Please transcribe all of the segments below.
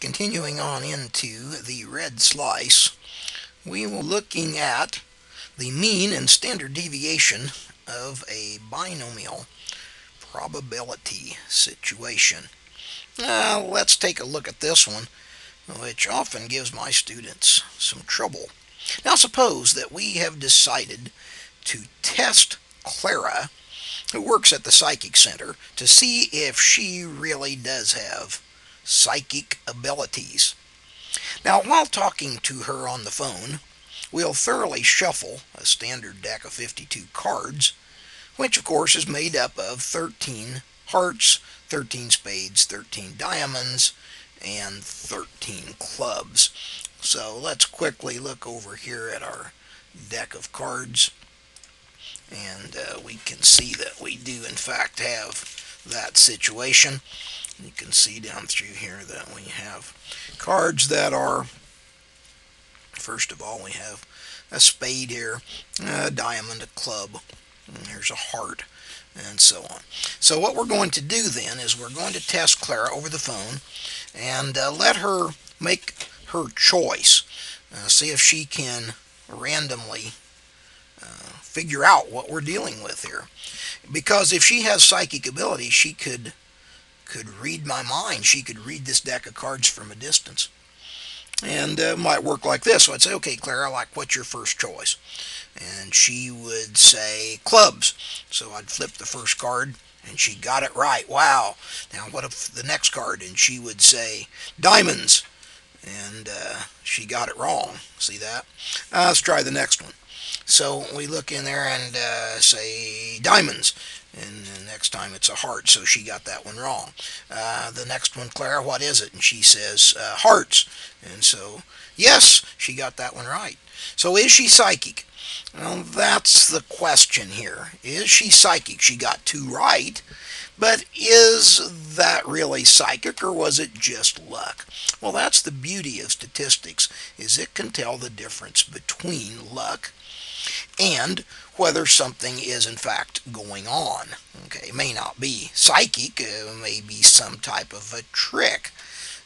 Continuing on into the red slice, we will looking at the mean and standard deviation of a binomial probability situation. Uh, let's take a look at this one, which often gives my students some trouble. Now suppose that we have decided to test Clara, who works at the Psychic Center, to see if she really does have psychic abilities. Now, while talking to her on the phone, we'll thoroughly shuffle a standard deck of 52 cards, which of course is made up of 13 hearts, 13 spades, 13 diamonds, and 13 clubs. So let's quickly look over here at our deck of cards and uh, we can see that we do in fact have that situation. You can see down through here that we have cards that are, first of all, we have a spade here, a diamond, a club, there's a heart, and so on. So what we're going to do then is we're going to test Clara over the phone and uh, let her make her choice. Uh, see if she can randomly uh, figure out what we're dealing with here. Because if she has psychic ability, she could could read my mind. She could read this deck of cards from a distance. And uh, might work like this. So I'd say, okay, Clara, like, what's your first choice? And she would say clubs. So I'd flip the first card, and she got it right. Wow. Now, what if the next card? And she would say diamonds. And uh, she got it wrong. See that? Uh, let's try the next one. So we look in there and uh, say diamonds and the next time it's a heart, so she got that one wrong. Uh, the next one, Clara, what is it? And she says uh, hearts, and so yes, she got that one right. So is she psychic? Well, that's the question here. Is she psychic? She got two right, but is that really psychic or was it just luck? Well, that's the beauty of statistics, is it can tell the difference between luck and whether something is in fact going on. Okay, may not be psychic, uh, it may be some type of a trick,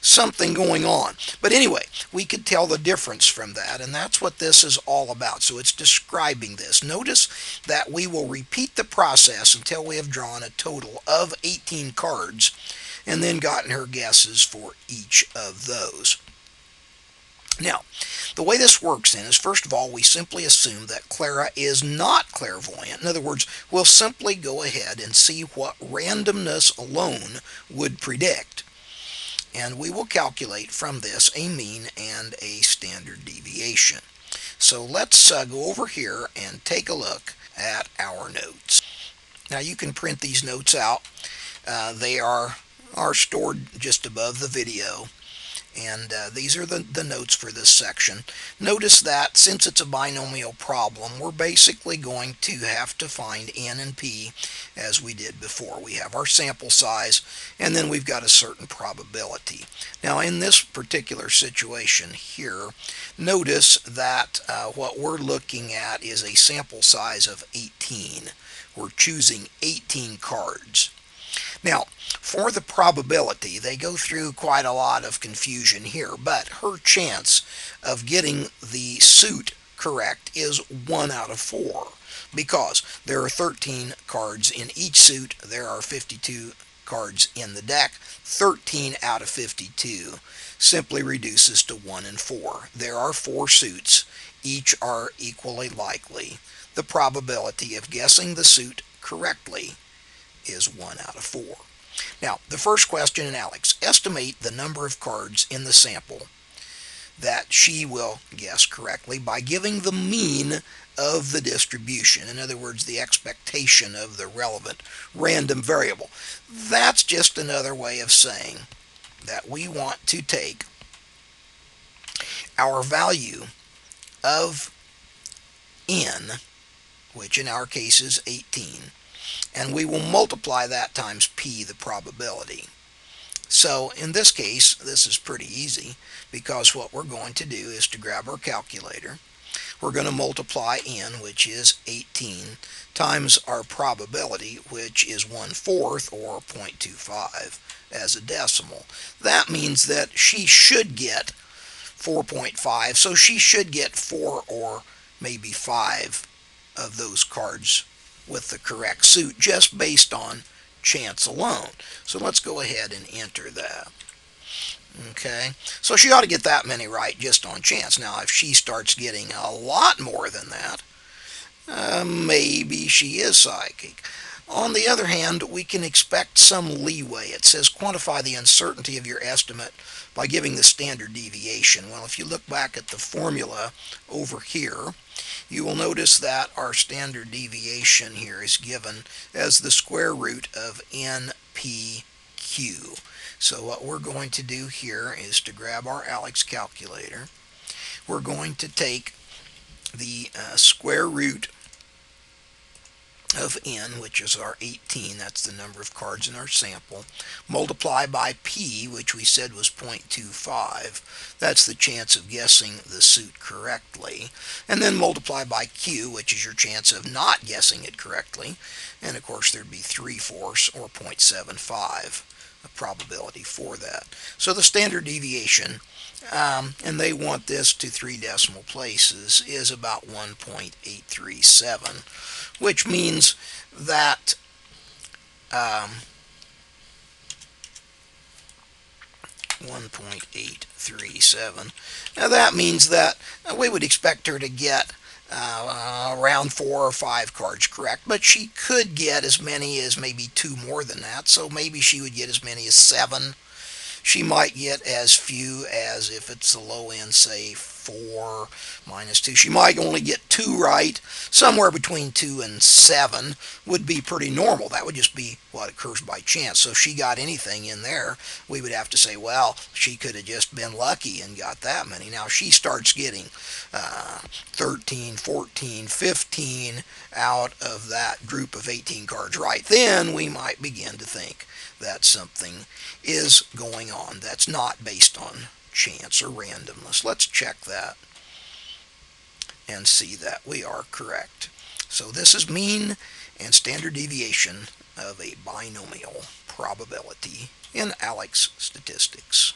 something going on. But anyway, we could tell the difference from that, and that's what this is all about. So it's describing this. Notice that we will repeat the process until we have drawn a total of 18 cards and then gotten her guesses for each of those. Now, the way this works then is first of all, we simply assume that Clara is not clairvoyant. In other words, we'll simply go ahead and see what randomness alone would predict. And we will calculate from this a mean and a standard deviation. So let's uh, go over here and take a look at our notes. Now you can print these notes out. Uh, they are, are stored just above the video and uh, these are the, the notes for this section. Notice that since it's a binomial problem, we're basically going to have to find n and p as we did before. We have our sample size, and then we've got a certain probability. Now in this particular situation here, notice that uh, what we're looking at is a sample size of 18. We're choosing 18 cards. Now, for the probability, they go through quite a lot of confusion here, but her chance of getting the suit correct is 1 out of 4 because there are 13 cards in each suit. There are 52 cards in the deck. 13 out of 52 simply reduces to 1 and 4. There are 4 suits. Each are equally likely. The probability of guessing the suit correctly is 1 out of 4. Now, the first question in ALEKS, estimate the number of cards in the sample that she will guess correctly by giving the mean of the distribution. In other words, the expectation of the relevant random variable. That's just another way of saying that we want to take our value of n, which in our case is 18, and we will multiply that times p, the probability. So in this case, this is pretty easy because what we're going to do is to grab our calculator. we're going to multiply n, which is 18, times our probability, which is 1 fourth or 0.25 as a decimal. That means that she should get 4.5, so she should get 4 or maybe 5 of those cards with the correct suit just based on chance alone. So let's go ahead and enter that. Okay, so she ought to get that many right just on chance. Now, if she starts getting a lot more than that, uh, maybe she is psychic. On the other hand, we can expect some leeway. It says quantify the uncertainty of your estimate by giving the standard deviation. Well, if you look back at the formula over here, you will notice that our standard deviation here is given as the square root of NPQ. So what we're going to do here is to grab our ALEKS calculator. We're going to take the uh, square root of n, which is our 18, that's the number of cards in our sample, multiply by p, which we said was 0.25, that's the chance of guessing the suit correctly, and then multiply by q, which is your chance of not guessing it correctly, and of course there'd be 3 fourths or 0.75 probability for that. So the standard deviation, um, and they want this to three decimal places, is about 1.837 which means that um, 1.837. Now that means that we would expect her to get uh, around four or five cards correct, but she could get as many as maybe two more than that, so maybe she would get as many as seven. She might get as few as, if it's the low end, say 4 minus 2. She might only get 2 right. Somewhere between 2 and 7 would be pretty normal. That would just be what occurs by chance. So if she got anything in there, we would have to say, well, she could have just been lucky and got that many. Now she starts getting uh, 13, 14, 15 out of that group of 18 cards right. Then we might begin to think that something is going on that's not based on chance or randomness. Let's check that and see that we are correct. So this is mean and standard deviation of a binomial probability in ALEKS statistics.